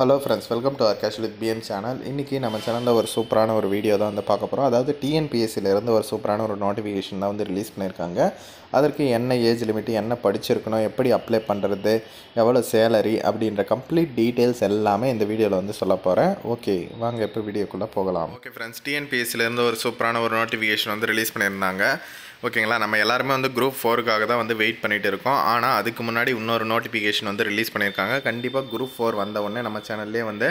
Hello friends welcome to R cash with PM channel இன்றைக்கி நம்ம சேனலில் ஒரு சூப்பரான ஒரு வீடியோ தான் வந்து பார்க்க போகிறோம் அதாவது டிஎன்பிஎஸ்சிலேருந்து ஒரு சூப்பரான ஒரு நோட்டிஃபிகேஷன் தான் வந்து ரிலீஸ் பண்ணியிருக்காங்க. அதற்கு என்ன ஏஜ் லிமிட் என்ன படிச்சிருக்கணும் எப்படி அப்ளை பண்ணுறது எவ்வளோ சேலரி அப்படின்ற கம்ப்ளீட் டீட்டெயில்ஸ் எல்லாமே இந்த வீடியோவில் வந்து சொல்ல போகிறேன் ஓகே வாங்க இப்போ வீடியோக்குள்ளே போகலாம். ஓகே ஃப்ரெண்ட்ஸ் டிஎன்பிஎஸ்சிலேருந்து ஒரு சூப்பரான ஒரு நோட்டிஃபிகேஷன் வந்து ரிலீஸ் பண்ணியிருந்தாங்க. ஓகேங்களா? நம்ம எல்லாருமே வந்து குரூப் ஃபோருக்காக தான் வந்து வெயிட் பண்ணிட்டு இருக்கோம். ஆனால் அதுக்கு முன்னாடி இன்னொரு நோட்டிஃபிகேஷன் வந்து ரிலீஸ் பண்ணியிருக்காங்க. கண்டிப்பாக குரூப் ஃபோர் வந்த உடனே நம்ம சேனல்லே வந்து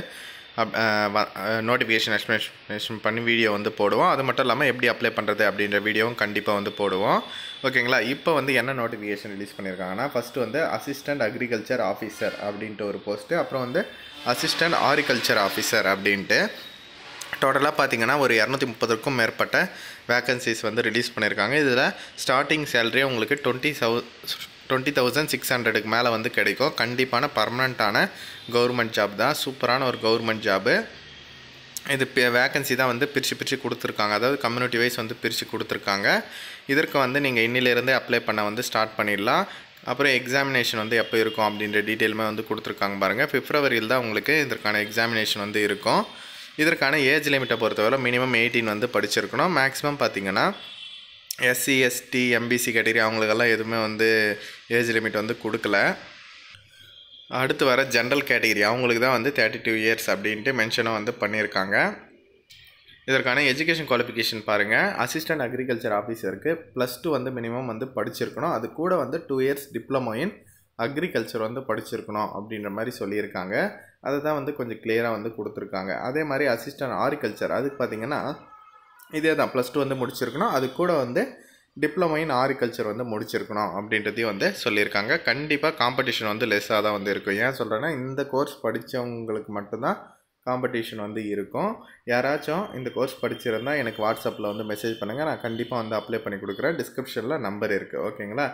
நோட்டிஃபிகேஷன் எக்ஸ்ப்ளனேஷன் பண்ணி வீடியோ வந்து போடுவோம். அது மட்டும் இல்லாமல் எப்படி அப்ளை பண்ணுறது அப்படின்ற வீடியோவும் கண்டிப்பாக வந்து போடுவோம். ஓகேங்களா? இப்போ வந்து என்ன நோட்டிஃபிகேஷன் ரிலீஸ் பண்ணியிருக்காங்கன்னா ஃபஸ்ட்டு வந்து அசிஸ்டண்ட் அக்ரிகல்ச்சர் ஆஃபீஸர் அப்படின்ட்டு ஒரு போஸ்ட்டு அப்புறம் வந்து அசிஸ்டண்ட் ஆரிகல்ச்சர் ஆஃபீஸர் அப்படின்ட்டு டோட்டலாக பார்த்தீங்கன்னா ஒரு இரநூத்தி முப்பதுக்கும் மேற்பட்ட வேக்கன்சிஸ் வந்து ரிலீஸ் பண்ணியிருக்காங்க இதில் ஸ்டார்டிங் சேலரி உங்களுக்கு டுவெண்ட்டி சவு டுவெண்ட்டி தௌசண்ட் சிக்ஸ் ஹண்ட்ரடுக்கு மேலே வந்து கிடைக்கும். கண்டிப்பான பர்மனண்ட்டான கவர்மெண்ட் ஜாப் தான். சூப்பரான ஒரு கவர்மெண்ட் ஜாபு இது வேக்கன்சி தான் வந்து பிரித்து பிரித்து கொடுத்துருக்காங்க. அதாவது கம்யூனிட்டி வைஸ் வந்து பிரித்து கொடுத்துருக்காங்க. இதற்கு வந்து நீங்கள் இன்னிலேருந்து அப்ளை பண்ண வந்து ஸ்டார்ட் பண்ணிடலாம். அப்புறம் எக்ஸாமினேஷன் வந்து எப்போ இருக்கும் அப்படின்ற டீட்டெயிலுமே வந்து கொடுத்துருக்காங்க பாருங்கள் பிப்ரவரியில் தான் உங்களுக்கு இதற்கான எக்ஸாமினேஷன் வந்து இருக்கும். இதற்கான ஏஜ் லிமிட்டை பொறுத்தவரை மினிமம் எயிட்டீன் வந்து படிச்சிருக்கணும். மேக்ஸிமம் பார்த்தீங்கன்னா எஸ்சி எஸ்டி எம்பிசி கேட்டகரி அவங்களுக்கெல்லாம் எதுவுமே வந்து ஏஜ் லிமிட் வந்து கொடுக்கல. அடுத்து வர ஜென்ரல் கேட்டகரி அவங்களுக்கு தான் வந்து தேர்ட்டி டூ இயர்ஸ் அப்படின்ட்டு மென்ஷனும் வந்து பண்ணியிருக்காங்க. இதற்கான எஜுகேஷன் குவாலிஃபிகேஷன் பாருங்கள் அசிஸ்டன்ட் அக்ரிகல்ச்சர் ஆஃபீஸருக்கு ப்ளஸ் டூ வந்து மினிமம் வந்து படிச்சிருக்கணும். அது கூட வந்து two years diploma in agriculture வந்து படிச்சிருக்கணும் அப்படின்ற மாதிரி சொல்லியிருக்காங்க. அதை தான் வந்து கொஞ்சம் கிளியராக வந்து கொடுத்துருக்காங்க. அதே மாதிரி அசிஸ்டன்ட் ஆரிகல்ச்சர் அதுக்கு பார்த்தீங்கன்னா இதே தான் ப்ளஸ் டூ வந்து முடிச்சிருக்கணும். அது கூட வந்து டிப்ளமோ இன் ஆரிகல்ச்சர் வந்து முடிச்சிருக்கணும் அப்படின்றதையும் வந்து சொல்லியிருக்காங்க. கண்டிப்பாக காம்படிஷன் வந்து லெஸ்ஸாக தான் வந்து இருக்கும். ஏன் சொல்கிறேன்னா இந்த கோர்ஸ் படித்தவங்களுக்கு மட்டும்தான் காம்படிஷன் வந்து இருக்கும். யாராச்சும் இந்த கோர்ஸ் படிச்சிருந்தா எனக்கு வாட்ஸ்அப்பில் வந்து மெசேஜ் பண்ணுங்கள் நான் கண்டிப்பாக வந்து அப்ளை பண்ணி கொடுக்குறேன். டிஸ்கிரிப்ஷனில் நம்பர் இருக்குது ஓகேங்களா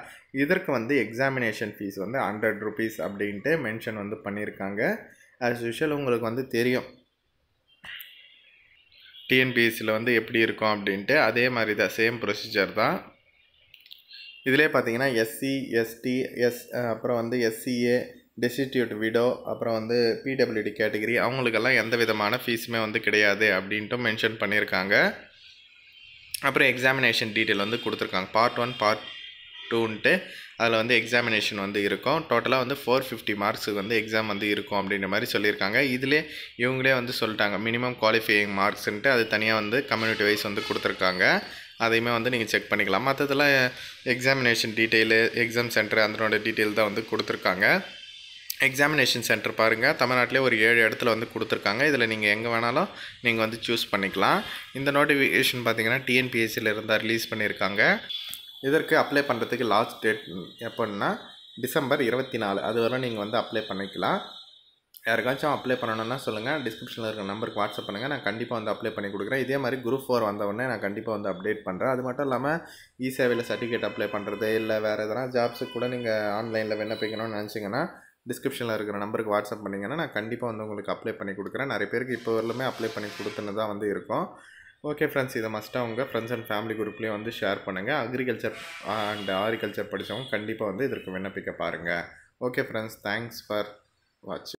இதற்கு வந்து எக்ஸாமினேஷன் ஃபீஸ் வந்து ஹண்ட்ரட் ருபீஸ் அப்படின்ட்டு மென்ஷன் வந்து பண்ணியிருக்காங்க. ஆஸ் யூஷுவல் உங்களுக்கு வந்து தெரியும். டிஎன்பிஎஸ்சியில் வந்து எப்படி இருக்கும் அப்படின்ட்டு அதே மாதிரி தான் சேம் ப்ரொசீஜர் தான். இதிலே பார்த்தீங்கன்னா எஸ்சி எஸ்டி எஸ் அப்புறம் வந்து எஸ்சிஏ டெசிடியூட் விடோ அப்புறம் வந்து பிடபிள்யூடி கேட்டகிரி அவங்களுக்கெல்லாம் எந்த விதமான ஃபீஸுமே வந்து கிடையாது அப்படின்ட்டு மென்ஷன் பண்ணியிருக்காங்க. அப்புறம் எக்ஸாமினேஷன் டீட்டெயில் வந்து கொடுத்துருக்காங்க. பார்ட் ஒன் பார்ட் டூன்ட்டு அதில் வந்து எக்ஸாமினேஷன் வந்து இருக்கும். டோட்டலாக வந்து ஃபோர் ஃபிஃப்டி மார்க்ஸுக்கு வந்து எக்ஸாம் வந்து இருக்கும் அப்படின்ற மாதிரி சொல்லியிருக்காங்க. இதிலே இவங்களே வந்து சொல்லிட்டாங்க. மினிமம் குவாலிஃபையிங் மார்க்ஸ்ன்ட்டு அது தனியாக வந்து கம்யூனிட்டி வைஸ் வந்து கொடுத்துருக்காங்க. அதையுமே வந்து நீங்கள் செக் பண்ணிக்கலாம். மற்றதெல்லாம் எக்ஸாமினேஷன் டீட்டெயிலு எக்ஸாம் சென்டர் அதனோட டீட்டெயில் தான் வந்து கொடுத்துருக்காங்க. எக்ஸாமினேஷன் சென்டர் பாருங்கள் தமிழ்நாட்டிலே ஒரு ஏழு இடத்துல வந்து கொடுத்துருக்காங்க. இதில் நீங்கள் எங்கே வேணாலும் நீங்கள் வந்து சூஸ் பண்ணிக்கலாம். இந்த நோட்டிஃபிகேஷன் பார்த்தீங்கன்னா டிஎன்பிஎஸ்சியில் இருந்தால் ரிலீஸ் பண்ணியிருக்காங்க. இதற்கு அப்ளை பண்ணுறதுக்கு லாஸ்ட் டேட் எப்போன்னா டிசம்பர் இருபத்தி நாலு அது வரை நீங்கள் வந்து அப்ளை பண்ணிக்கலாம். யாருக்காச்சும் அப்ளை பண்ணணும்னா சொல்லுங்கள் டிஸ்கிரிப்ஷனில் இருக்கிற நம்பருக்கு வாட்ஸ்அப் பண்ணுங்கள் நான் கண்டிப்பாக வந்து அப்ளை பண்ணி கொடுக்குறேன். இதே மாதிரி குரூப் ஃபோர் வந்தவொடனே நான் கண்டிப்பாக வந்து அப்டேட் பண்ணுறேன் அது மட்டும் இல்லாமல் இ சேவையில் சர்டிஃபிகேட் அப்ளை பண்ணுறது இல்லை வேறு எதனா ஜாப்ஸுக்கு கூட நீங்கள் ஆன்லைனில் விண்ணப்பிக்கணும்னு நினச்சிங்கன்னா டிஸ்கிரிப்ஷனில் இருக்கிற நம்பருக்கு வாட்ஸ்அப் பண்ணிங்கன்னா நான் கண்டிப்பாக வந்து உங்களுக்கு அப்ளை பண்ணி கொடுக்குறேன். நிறைய பேருக்கு இப்போ வரலுமே அப்ளை பண்ணி கொடுத்துன்னு தான் வந்து இருக்கும். ஓகே ஃப்ரெண்ட்ஸ் இதை மஸ்ட்டாக உங்கள் ஃப்ரெண்ட்ஸ் அண்ட் ஃபேமிலி குரூப்லேயும் வந்து ஷேர் பண்ணுங்கள் அக்ரிகல்ச்சர் அண்ட் ஆரிகல்ச்சர் படித்தவங்க கண்டிப்பாக வந்து இதற்கு விண்ணப்பிக்க பாருங்கள் ஓகே ஃப்ரெண்ட்ஸ் தேங்க்ஸ் ஃபார் வாட்சிங்